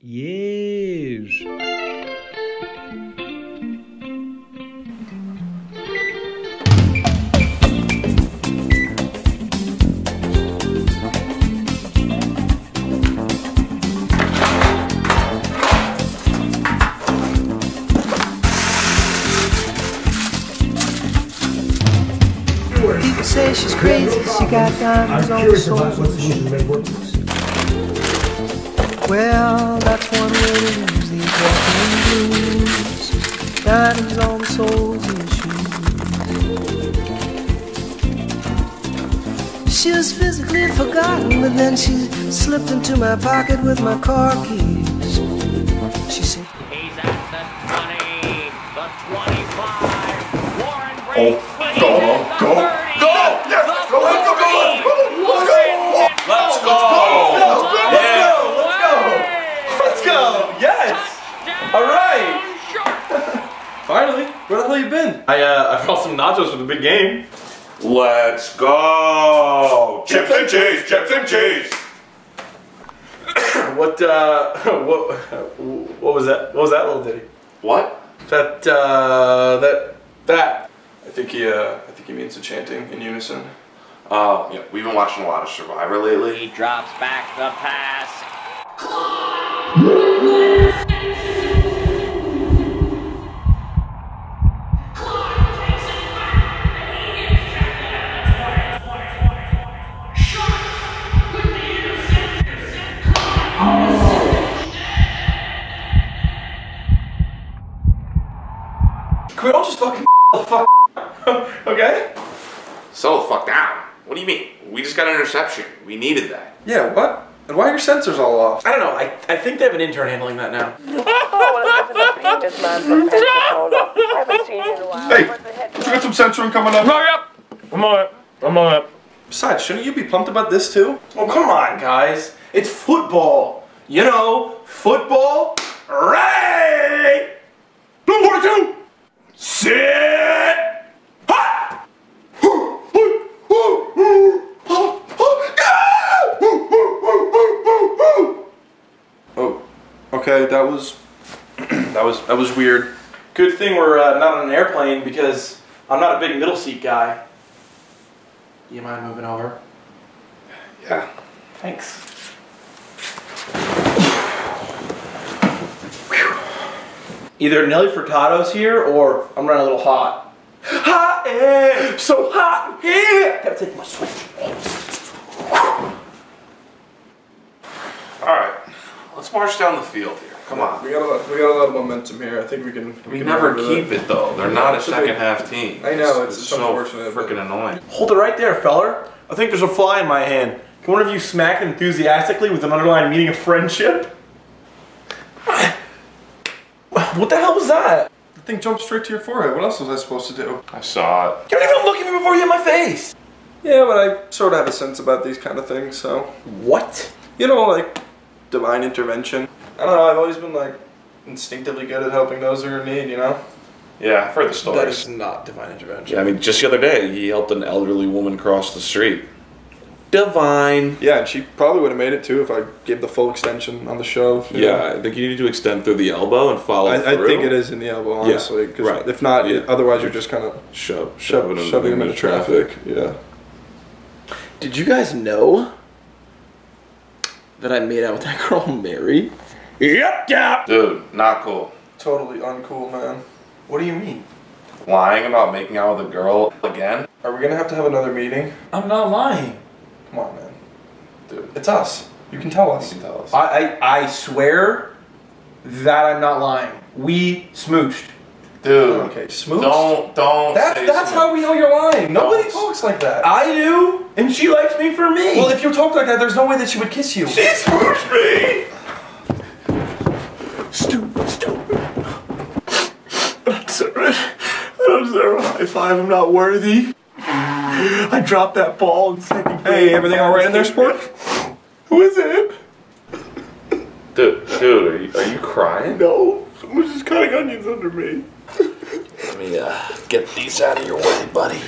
Yes. People say she's crazy, she got diamonds on the soles of her shoes. Well, that's one way to lose these walking blues. Diamonds on the soles of your shoes. She was physically forgotten, but then she slipped into my pocket with my car keys. She said, He's at the 20, the 25. Warren oh. breaks Oh, free. go, He's at the go, 30, go! Yes, the let's go, let's go, go, let's go, 40. let's go! Warren Let's go! Yeah. Let's go! Let's go! Yes! Touchdown, All right. Sharks. Finally, where the hell you been? I uh, I brought some nachos for the big game. Let's go! Chips and cheese, chips and cheese. What uh, what what was that? What was that little ditty? What? That uh, that that. I think he, uh, I think he means the chanting in unison. Oh, yeah, we've been watching a lot of Survivor lately. He drops back the pass. Can we all just fucking the fuck? okay? Settle the fuck down. What do you mean? We just got an interception. We needed that. Yeah. What? And why are your sensors all off? I don't know. I, I think they have an intern handling that now. Hey, you got some censoring coming up? Hurry up! I'm on it. I'm on it. Besides, shouldn't you be pumped about this too? Oh come on, guys! It's football. You know, football. Right. Blue forty-two. Sit. Ha! Oh, okay. That was that was that was weird. Good thing we're uh, not on an airplane because I'm not a big middle seat guy. You mind moving over? Yeah. Thanks. Either Nelly Furtado's here or I'm running a little hot. Hot air, so hot here. Gotta take my switch. All right. Let's march down the field here. Come on. We got a lot, we got a lot of momentum here. I think we can. We can never keep that. it though. They're not a second big- half team. I know, it's- it's so unfortunate, but- freaking annoying. Hold it right there, feller. I think there's a fly in my hand. Can one of you smack it enthusiastically with an underlying meaning of friendship? What the hell was that? The thing jumped straight to your forehead. What else was I supposed to do? I saw it. You don't even look at me before you hit my face. Yeah, but I sort of have a sense about these kind of things, so What? you know, like divine intervention. I don't know. I've always been like instinctively good at helping those who are in need. You know. Yeah, I've heard the stories. That is not divine intervention. Yeah, I mean, just the other day, he helped an elderly woman cross the street. Divine. Yeah, and she probably would have made it too if I gave the full extension on the shove. Yeah, know. I think you need to extend through the elbow and follow I, I think it is in the elbow, honestly. 'cause right. If not, Yeah. otherwise you're just kind of Shove, sho- shove it shoving them into traffic. Yeah. Did you guys know that I made out with that girl Mary? Yep, yep. Dude, not cool. Totally uncool, man. What do you mean? Lying about making out with a girl again? Are we gonna have to have another meeting? I'm not lying. Come on, man. Dude, It's us. You can tell us. you can tell us. I, I I swear that I'm not lying. We smooched. Dude, Okay, smooth. don't, don't. That's that's how we know you're lying. Nobody Don't. talks like that. I do, and she likes me for me. well, if you talk like that, there's no way that she would kiss you. She smooched me! stupid, stupid. I deserve it. I don't deserve a high five. I'm not worthy. I dropped that ball in second grade. Hey, everything all right in there, sport? Who is it? Dude, dude, are you, are you crying? No, someone's just cutting onions under me. Let me uh, get these out of your way, buddy.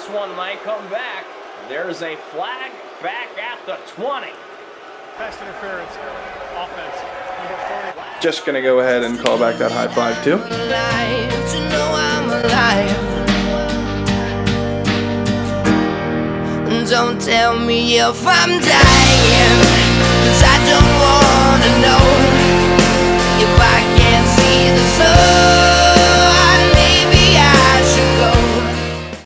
This one might come back. There's a flag back at the 20. Pass interference, offense. Just going to go ahead and call back that high five, too. Don't tell me if I'm dying Cause I don't wanna know If I can't see the sun